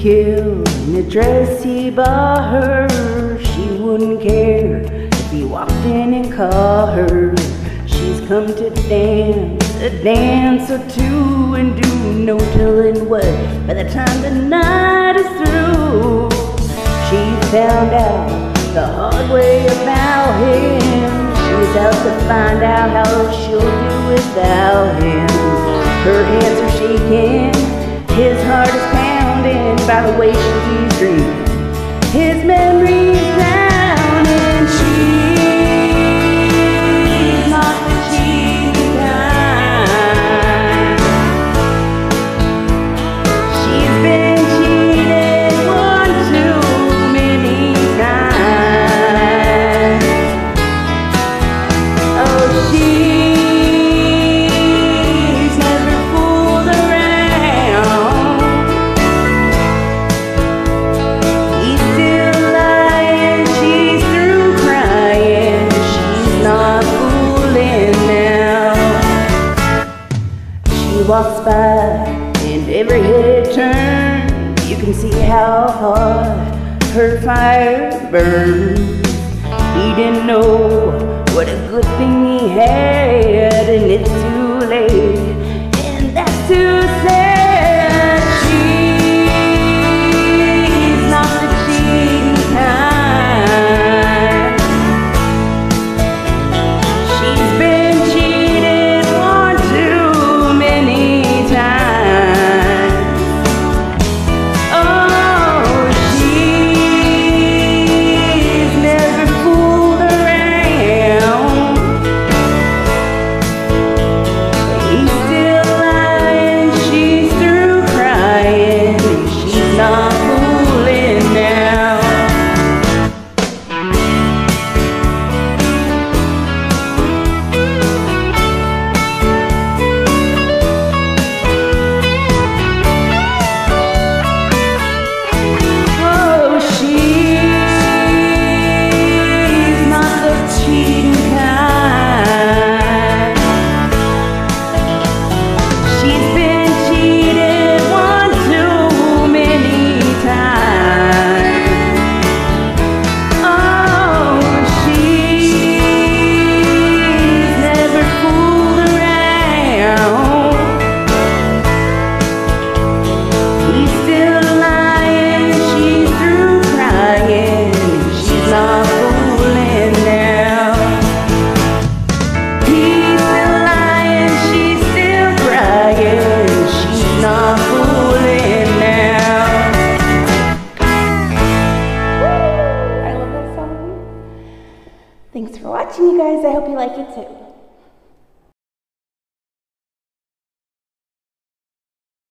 killed in the dress he bought her. She wouldn't care if he walked in and caught her. She's come to dance, a dance or two, and do no telling what by the time the night is through. She found out the hard way about him. She's out to find out how she'll do without him. Her hands are shaking, his heart is pounding by the way she dreaming. His memories walks by, and every head turn, you can see how hard her fire burns. He didn't know what a good thing he had, and it's watching, you guys. I hope you like it too.